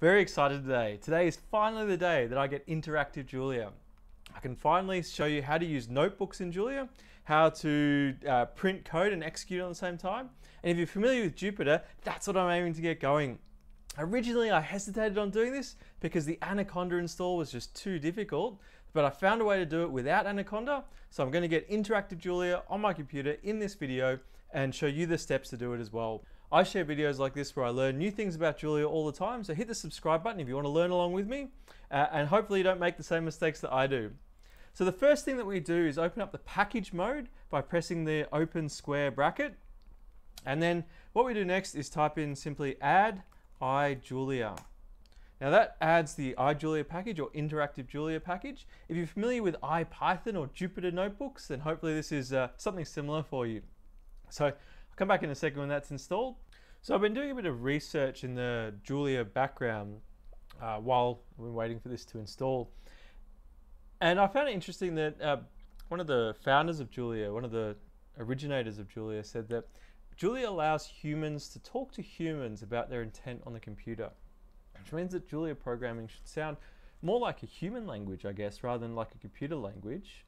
Very excited today. Today is finally the day that I get interactive Julia. I can finally show you how to use notebooks in Julia, how to uh, print code and execute on the same time. And if you're familiar with Jupyter, that's what I'm aiming to get going. Originally, I hesitated on doing this because the Anaconda install was just too difficult, but I found a way to do it without Anaconda. So I'm going to get interactive Julia on my computer in this video and show you the steps to do it as well. I share videos like this where I learn new things about Julia all the time, so hit the subscribe button if you want to learn along with me, uh, and hopefully you don't make the same mistakes that I do. So the first thing that we do is open up the package mode by pressing the open square bracket, and then what we do next is type in simply add IJulia. Now that adds the IJulia package or interactive Julia package. If you're familiar with IPython or Jupyter notebooks, then hopefully this is uh, something similar for you. So come back in a second when that's installed. So I've been doing a bit of research in the Julia background uh, while we're waiting for this to install. And I found it interesting that uh, one of the founders of Julia, one of the originators of Julia said that Julia allows humans to talk to humans about their intent on the computer, which means that Julia programming should sound more like a human language, I guess, rather than like a computer language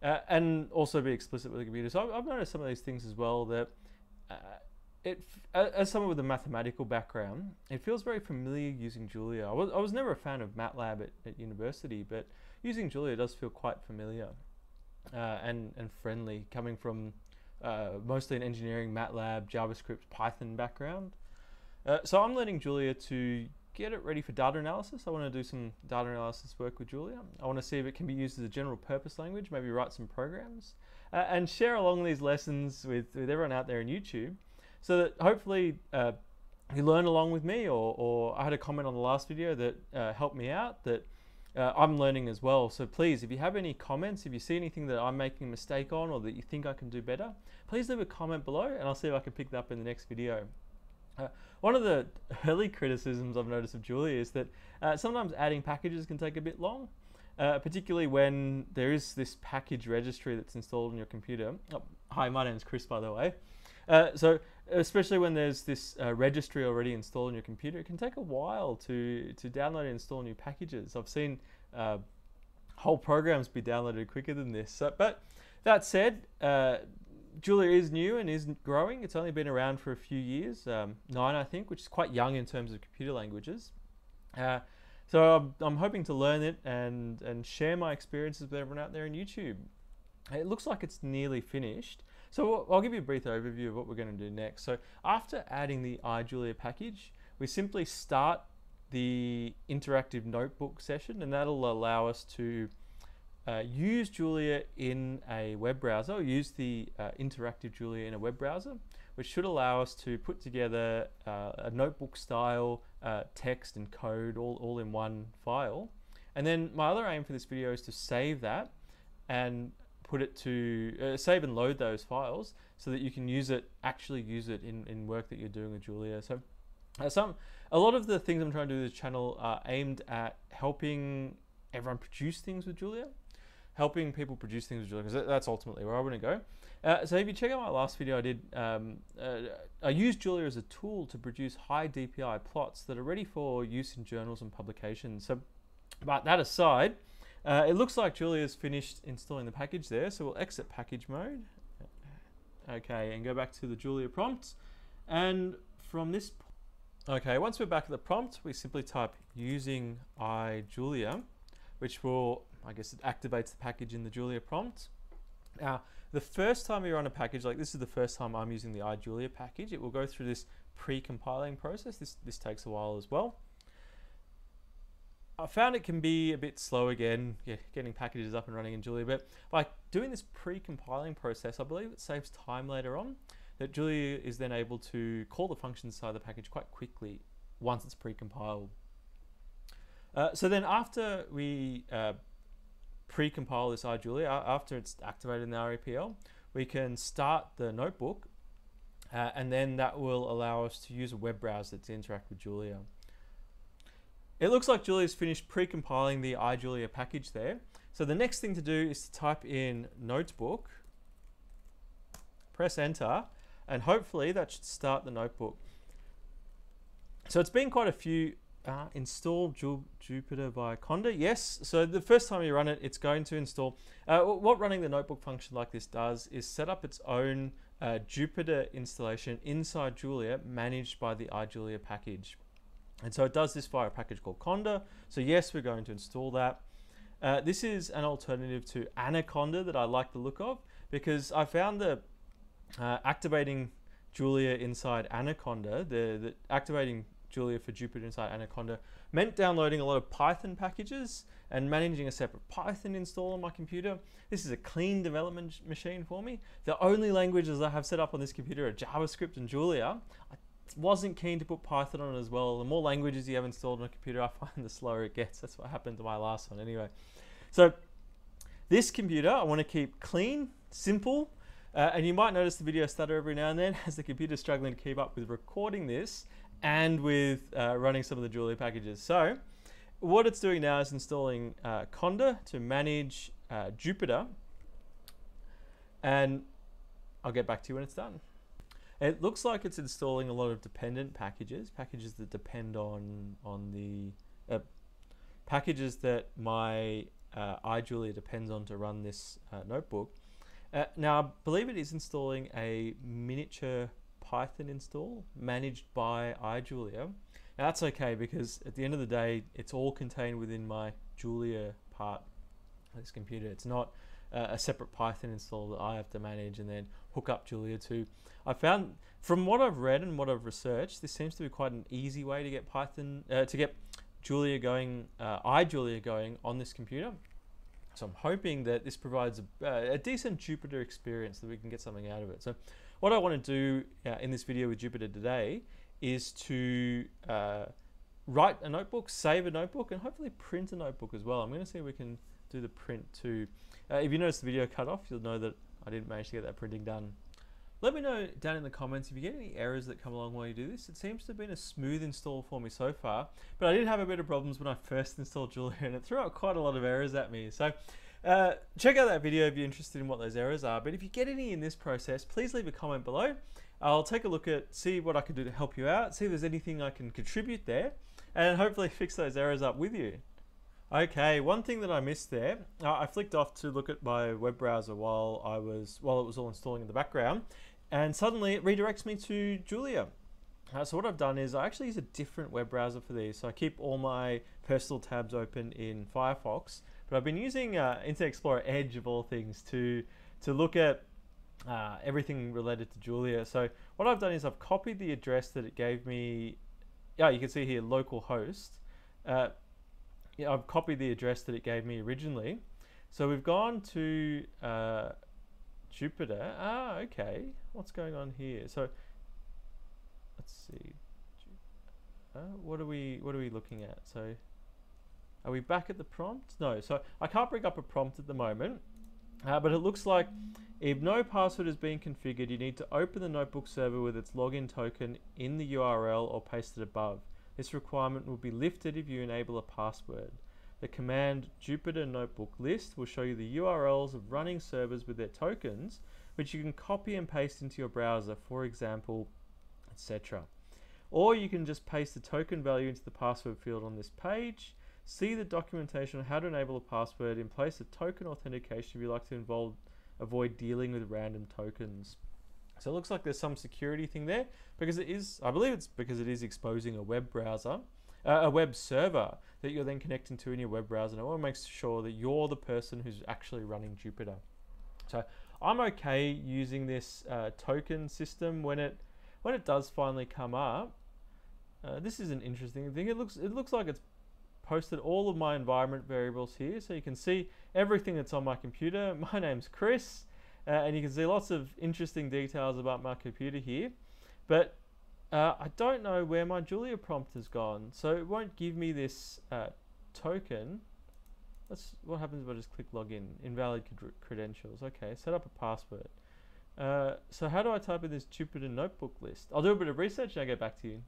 uh, and also be explicit with the computer. So I've, I've noticed some of these things as well that uh, it, as someone with a mathematical background, it feels very familiar using Julia. I was, I was never a fan of MATLAB at, at university, but using Julia does feel quite familiar uh, and, and friendly coming from uh, mostly an engineering, MATLAB, JavaScript, Python background. Uh, so I'm learning Julia to get it ready for data analysis. I want to do some data analysis work with Julia. I want to see if it can be used as a general purpose language, maybe write some programs, uh, and share along these lessons with, with everyone out there in YouTube so that hopefully uh, you learn along with me or, or I had a comment on the last video that uh, helped me out that uh, I'm learning as well. So please, if you have any comments, if you see anything that I'm making a mistake on or that you think I can do better, please leave a comment below and I'll see if I can pick that up in the next video. Uh, one of the early criticisms I've noticed of Julia is that uh, sometimes adding packages can take a bit long, uh, particularly when there is this package registry that's installed on your computer. Oh, hi, my name is Chris, by the way. Uh, so, especially when there's this uh, registry already installed on your computer, it can take a while to, to download and install new packages. I've seen uh, whole programs be downloaded quicker than this. So, but that said, Julia is new and is growing. It's only been around for a few years, um, nine I think, which is quite young in terms of computer languages. Uh, so I'm, I'm, hoping to learn it and, and share my experiences with everyone out there on YouTube. It looks like it's nearly finished. So I'll give you a brief overview of what we're going to do next. So after adding the IJulia package, we simply start the interactive notebook session and that'll allow us to uh, use Julia in a web browser, use the uh, interactive Julia in a web browser, which should allow us to put together uh, a notebook style uh, text and code all, all in one file. And then my other aim for this video is to save that and put it to uh, save and load those files so that you can use it, actually use it in, in work that you're doing with Julia. So uh, some, a lot of the things I'm trying to do with this channel are aimed at helping everyone produce things with Julia helping people produce things with Julia, because that's ultimately where I want to go. Uh, so if you check out my last video, I did um, uh, I used Julia as a tool to produce high DPI plots that are ready for use in journals and publications. So, but that aside, uh, it looks like Julia's finished installing the package there. So we'll exit package mode. Okay, and go back to the Julia prompt. And from this, okay, once we're back at the prompt, we simply type using IJulia, which will I guess it activates the package in the Julia prompt. Now, the first time you're on a package, like this is the first time I'm using the IJulia package, it will go through this pre-compiling process. This, this takes a while as well. I found it can be a bit slow again, yeah, getting packages up and running in Julia, but by doing this pre-compiling process, I believe it saves time later on, that Julia is then able to call the functions inside the package quite quickly once it's pre-compiled. Uh, so then after we uh, pre-compile this IJulia, after it's activated in the REPL, we can start the notebook uh, and then that will allow us to use a web browser to interact with Julia. It looks like Julia's finished pre-compiling the IJulia package there. So the next thing to do is to type in notebook, press enter, and hopefully that should start the notebook. So it's been quite a few uh, install Ju- Jupyter by Conda. Yes, so the first time you run it, it's going to install. Uh, what running the notebook function like this does is set up its own uh, Jupyter installation inside Julia managed by the IJulia package. And so it does this via a package called Conda. So yes, we're going to install that. Uh, this is an alternative to Anaconda that I like the look of because I found that uh, activating Julia inside Anaconda, the, the activating Julia for Jupyter inside Anaconda meant downloading a lot of Python packages and managing a separate Python install on my computer. This is a clean development machine for me. The only languages I have set up on this computer are JavaScript and Julia. I wasn't keen to put Python on as well. The more languages you have installed on a computer, I find the slower it gets. That's what happened to my last one anyway. So this computer, I want to keep clean, simple, uh, and you might notice the video stutter every now and then as the computer's struggling to keep up with recording this and with uh, running some of the Julia packages. So what it's doing now is installing uh, Conda to manage uh, Jupyter. And I'll get back to you when it's done. It looks like it's installing a lot of dependent packages, packages that depend on on the uh, packages that my uh, IJulia depends on to run this uh, notebook. Uh, now, I believe it is installing a miniature Python install managed by IJulia. Now that's okay because at the end of the day, it's all contained within my Julia part of this computer. It's not uh, a separate Python install that I have to manage and then hook up Julia to. I found from what I've read and what I've researched, this seems to be quite an easy way to get Python uh, to get Julia going, uh, IJulia going on this computer. So I'm hoping that this provides a, uh, a, decent Jupyter experience that we can get something out of it. So what I want to do uh, in this video with Jupyter today is to uh, write a notebook, save a notebook, and hopefully print a notebook as well. I'm going to see if we can do the print too. Uh, if you notice the video cut off, you'll know that I didn't manage to get that printing done. Let me know down in the comments if you get any errors that come along while you do this. It seems to have been a smooth install for me so far, but I did have a bit of problems when I first installed Julia and it threw out quite a lot of errors at me. So uh, check out that video if you're interested in what those errors are. But if you get any in this process, please leave a comment below. I'll take a look at, see what I can do to help you out, see if there's anything I can contribute there, and hopefully fix those errors up with you. Okay, one thing that I missed there, uh, I flicked off to look at my web browser while I was while it was all installing in the background, and suddenly it redirects me to Julia. Uh, so what I've done is I actually use a different web browser for these. So I keep all my personal tabs open in Firefox, but I've been using uh, Internet Explorer Edge of all things to to look at uh, everything related to Julia. So what I've done is I've copied the address that it gave me. Yeah, you can see here localhost. Uh, yeah, I've copied the address that it gave me originally. So we've gone to uh, Jupyter. Ah, okay. What's going on here? So let's see. Uh, what are we What are we looking at? So are we back at the prompt? No, so I can't bring up a prompt at the moment, uh, but it looks like if no password is being configured, you need to open the notebook server with its login token in the URL or paste it above. This requirement will be lifted if you enable a password. The command Jupyter Notebook List will show you the URLs of running servers with their tokens, which you can copy and paste into your browser, for example, etc. Or you can just paste the token value into the password field on this page See the documentation on how to enable a password in place of token authentication if you like to involve, avoid dealing with random tokens. So it looks like there's some security thing there because it is, I believe it's because it is exposing a web browser, uh, a web server that you're then connecting to in your web browser. And I want to make sure that you're the person who's actually running Jupyter. So I'm okay using this uh, token system when it when it does finally come up. Uh, this is an interesting thing. It looks it looks like it's posted all of my environment variables here so you can see everything that's on my computer. My name's Chris uh, and you can see lots of interesting details about my computer here but uh, I don't know where my Julia prompt has gone so it won't give me this uh, token. Let's, what happens if I just click login? Invalid credentials. Okay, set up a password. Uh, so how do I type in this Jupyter notebook list? I'll do a bit of research and I'll get back to you.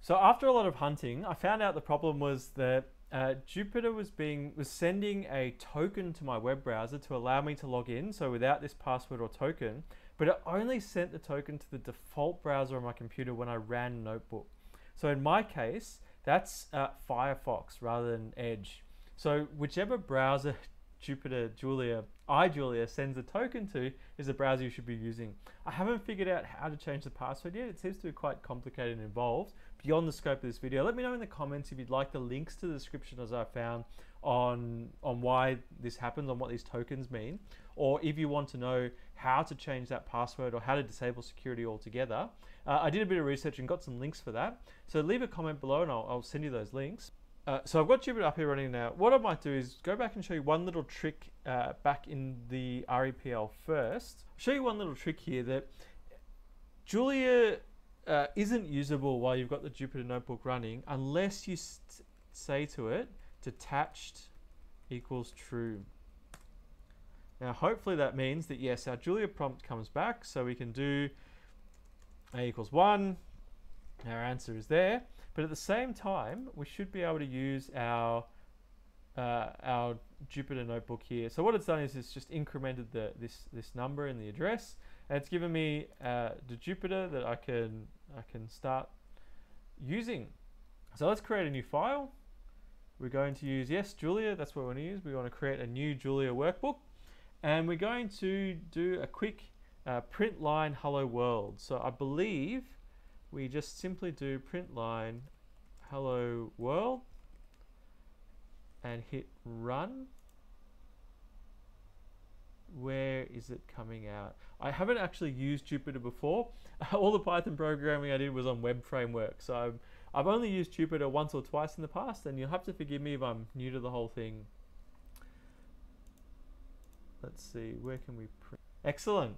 So after a lot of hunting, I found out the problem was that uh, Jupyter was being was sending a token to my web browser to allow me to log in. So without this password or token, but it only sent the token to the default browser on my computer when I ran Notebook. So in my case, that's uh, Firefox rather than Edge. So whichever browser Jupyter Julia, IJulia sends a token to is the browser you should be using. I haven't figured out how to change the password yet. It seems to be quite complicated and involved beyond the scope of this video. Let me know in the comments if you'd like the links to the description as I found on, on why this happens, on what these tokens mean, or if you want to know how to change that password or how to disable security altogether. Uh, I did a bit of research and got some links for that. So leave a comment below and I'll, I'll send you those links. Uh, so I've got Jupyter up here running now. What I might do is go back and show you one little trick uh, back in the REPL first. I'll show you one little trick here that Julia uh, isn't usable while you've got the Jupyter Notebook running unless you say to it detached equals true. Now hopefully that means that yes, our Julia prompt comes back so we can do a equals 1, our answer is there. But at the same time, we should be able to use our uh, our Jupyter notebook here. So what it's done is it's just incremented the this this number in the address, and it's given me uh, the Jupyter that I can I can start using. So let's create a new file. We're going to use yes Julia. That's what we want to use. We want to create a new Julia workbook, and we're going to do a quick uh, print line hello world. So I believe we just simply do print line hello world and hit run. Where is it coming out? I haven't actually used Jupyter before. All the Python programming I did was on web framework. So I've, I've only used Jupyter once or twice in the past and you'll have to forgive me if I'm new to the whole thing. Let's see, where can we print? Excellent.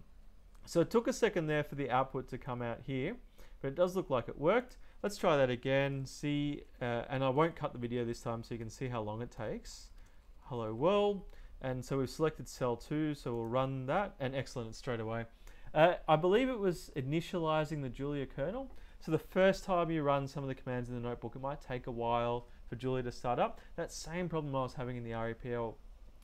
So it took a second there for the output to come out here, but it does look like it worked. Let's try that again, see, uh, and I won't cut the video this time so you can see how long it takes. Hello world, and so we've selected cell 2, so we'll run that, and excellent, straight away. Uh, I believe it was initializing the Julia kernel, so the first time you run some of the commands in the notebook, it might take a while for Julia to start up. That same problem I was having in the REPL.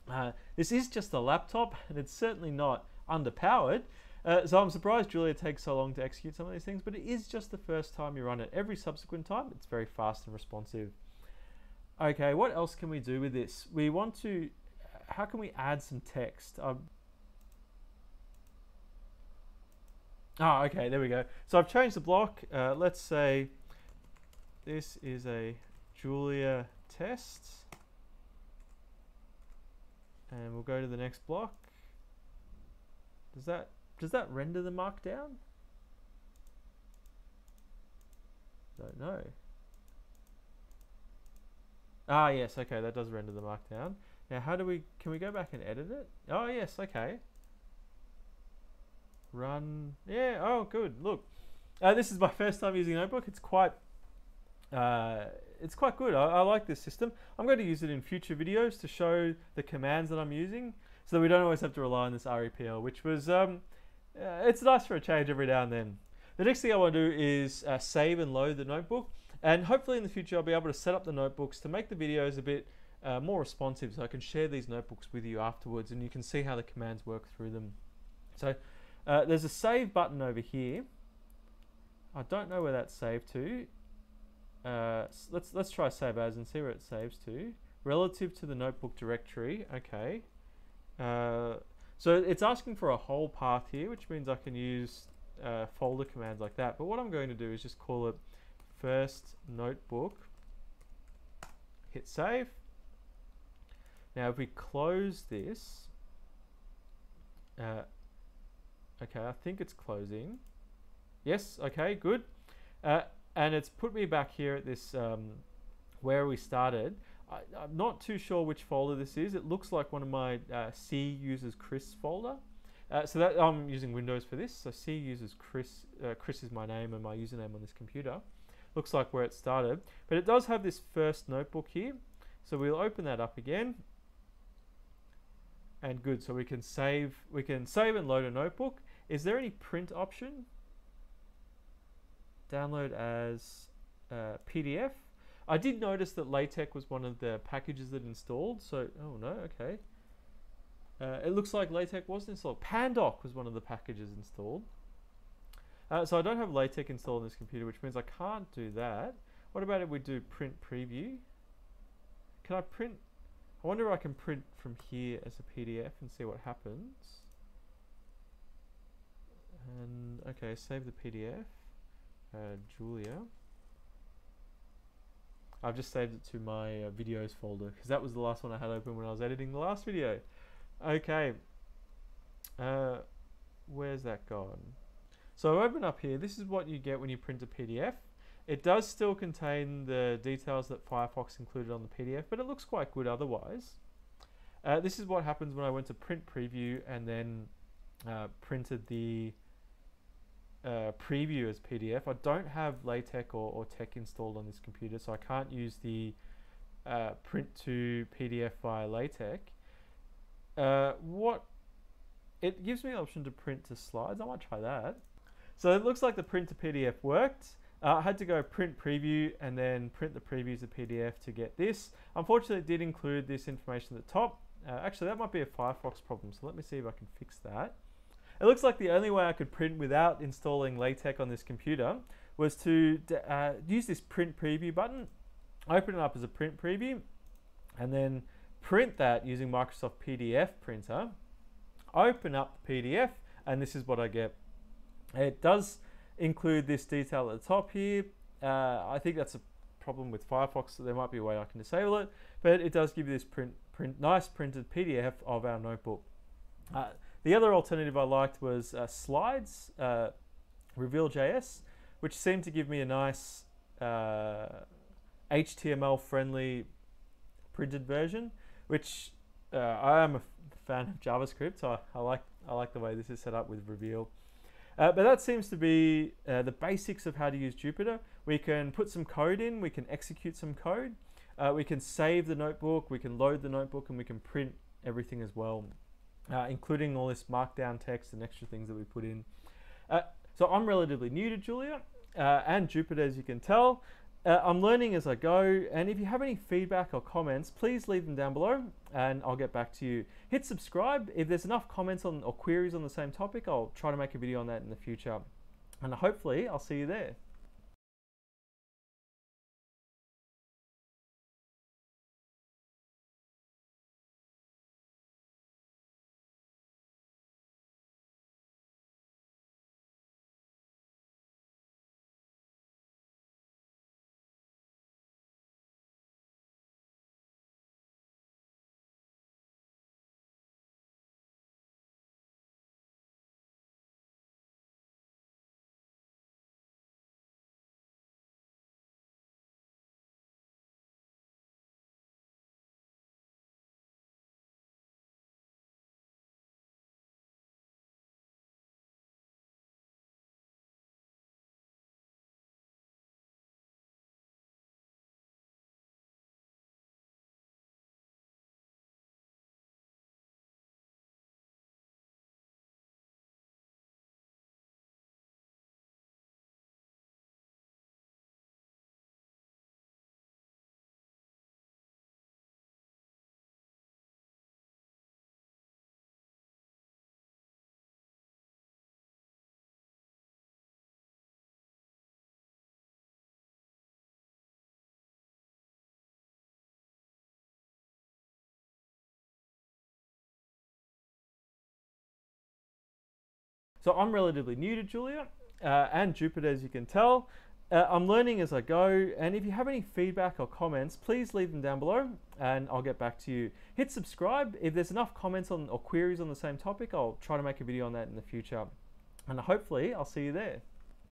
Uh, this is just a laptop, and it's certainly not underpowered, uh, so I'm surprised Julia takes so long to execute some of these things, but it is just the first time you run it. Every subsequent time, it's very fast and responsive. Okay, what else can we do with this? We want to, how can we add some text? Um, Ah, okay, there we go. So I've changed the block. Uh, let's say this is a Julia test. And we'll go to the next block. Does that does that render the markdown? Don't know. Ah, yes, okay, that does render the markdown. Now, how do we, can we go back and edit it? Oh, yes, okay. Run, yeah, oh, good, look. Uh, this is my first time using Notebook. It's quite, uh, it's quite good. I, I like this system. I'm going to use it in future videos to show the commands that I'm using so that we don't always have to rely on this REPL, which was, um, uh, it's nice for a change every now and then. The next thing I want to do is uh, save and load the notebook. And hopefully in the future, I'll be able to set up the notebooks to make the videos a bit uh, more responsive so I can share these notebooks with you afterwards and you can see how the commands work through them. So uh, there's a save button over here. I don't know where that's saved to. Uh, let's let's try save as and see where it saves to. Relative to the notebook directory, okay. So it's asking for a whole path here, which means I can use uh, folder commands like that. But what I'm going to do is just call it first notebook, hit save. Now if we close this, uh, okay, I think it's closing. Yes, okay, good. Uh, and it's put me back here at this um, where we started. I, am not too sure which folder this is. It looks like one of my uh, C uses Chris folder. Uh, so that I'm using Windows for this. So C uses Chris. Uh, Chris is my name and my username on this computer. Looks like where it started, but it does have this first notebook here. So we'll open that up again. And good. So we can save. We can save and load a notebook. Is there any print option? Download as uh, PDF. I did notice that LaTeX was one of the packages that installed. So, oh no, okay. Uh, it looks like LaTeX was installed. Pandoc was one of the packages installed. Uh, so I don't have LaTeX installed on this computer, which means I can't do that. What about if we do print preview? Can I print? I wonder if I can print from here as a PDF and see what happens. And okay, save the PDF. Uh, Julia. I've just saved it to my uh, videos folder because that was the last one I had open when I was editing the last video. Okay. Uh, where's that gone? So open up here. This is what you get when you print a PDF. It does still contain the details that Firefox included on the PDF, but it looks quite good otherwise. Uh, this is what happens when I went to print preview and then uh, printed the uh, preview as PDF. I don't have LaTeX or, or TeX installed on this computer, so I can't use the uh, print to PDF via LaTeX. Uh, what it gives me the option to print to slides. I might try that. So it looks like the print to PDF worked. Uh, I had to go print preview and then print the previews a PDF to get this. Unfortunately, it did include this information at the top. Uh, actually, that might be a Firefox problem, so let me see if I can fix that. It looks like the only way I could print without installing LaTeX on this computer was to uh, use this print preview button, open it up as a print preview, and then print that using Microsoft PDF printer, open up the PDF, and this is what I get. It does include this detail at the top here. Uh, I think that's a problem with Firefox, so there might be a way I can disable it, but it does give you this print, print nice printed PDF of our notebook. Uh, the other alternative I liked was uh, Slides, uh, Reveal.js, which seemed to give me a nice uh, friendly printed version, which uh, I am a fan of JavaScript, so I, I, like I like the way this is set up with Reveal. Uh, but that seems to be uh, the basics of how to use Jupyter. We can put some code in, we can execute some code, uh, we can save the notebook, we can load the notebook, and we can print everything as well, uh, including all this markdown text and extra things that we put in. Uh, so I'm relatively new to Julia uh, and Jupyter, as you can tell. Uh, I'm learning as I go, and if you have any feedback or comments, please leave them down below and I'll get back to you. Hit subscribe. If there's enough comments on or queries on the same topic, I'll try to make a video on that in the future. And hopefully, I'll see you there. So I'm relatively new to Julia uh, and Jupyter, as you can tell. Uh, I'm learning as I go, and if you have any feedback or comments, please leave them down below and I'll get back to you. Hit subscribe. If there's enough comments on or queries on the same topic, I'll try to make a video on that in the future. And hopefully, I'll see you there.